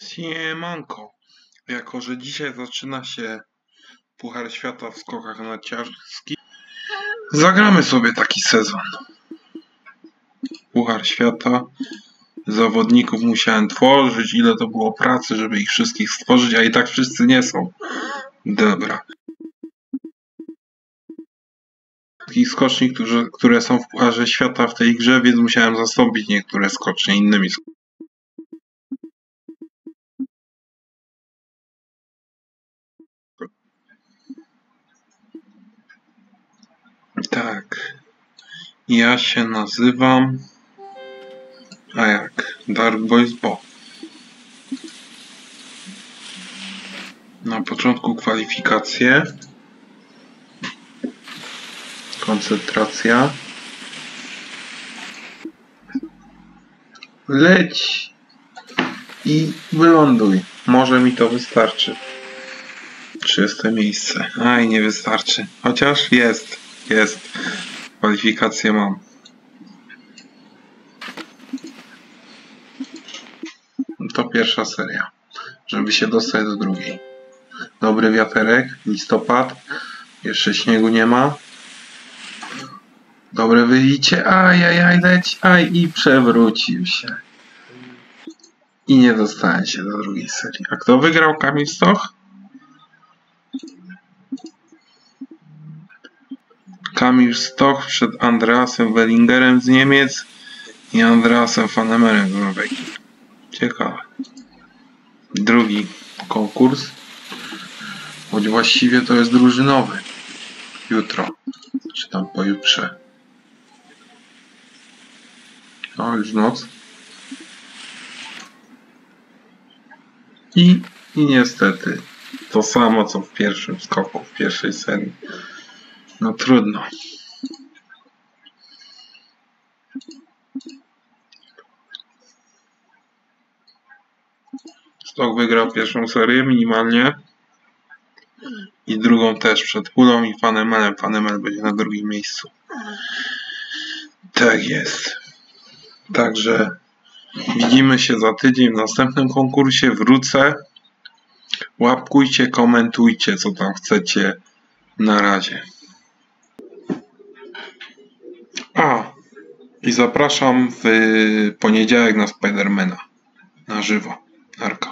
Siemanko. Jako, że dzisiaj zaczyna się Puchar Świata w skokach narciarskich, zagramy sobie taki sezon. Puchar Świata. Zawodników musiałem tworzyć, ile to było pracy, żeby ich wszystkich stworzyć, a i tak wszyscy nie są. Dobra. Wszystkich skoczni, którzy, które są w Pucharze Świata w tej grze, więc musiałem zastąpić niektóre skocznie innymi skoczniami. Tak. Ja się nazywam. A jak? Dark Boys Bo. Na początku kwalifikacje. Koncentracja. Leć i wyląduj. Może mi to wystarczy. 30 miejsce. Aj, nie wystarczy. Chociaż jest. Jest. Kwalifikację mam. To pierwsza seria. Żeby się dostać do drugiej. Dobry wiaterek. Listopad. Jeszcze śniegu nie ma. Dobre wyjście. Aj, aj, aj, leć. Aj i przewrócił się. I nie dostałem się do drugiej serii. A kto wygrał Kamil Stoch? Kamil Stoch przed Andreasem Wellingerem z Niemiec i Andreasem Fanemerem z Norwegii. Ciekawe. Drugi konkurs. Choć właściwie to jest drużynowy. Jutro. Czy tam pojutrze. No, już noc. I, I niestety to samo co w pierwszym skoku, w pierwszej serii. No trudno. Stok wygrał pierwszą serię minimalnie. I drugą też przed Hulą i Fanemelem. Fanemel będzie na drugim miejscu. Tak jest. Także widzimy się za tydzień w następnym konkursie. Wrócę. Łapkujcie, komentujcie, co tam chcecie. Na razie. A, i zapraszam w poniedziałek na Spidermana. Na żywo. Narka.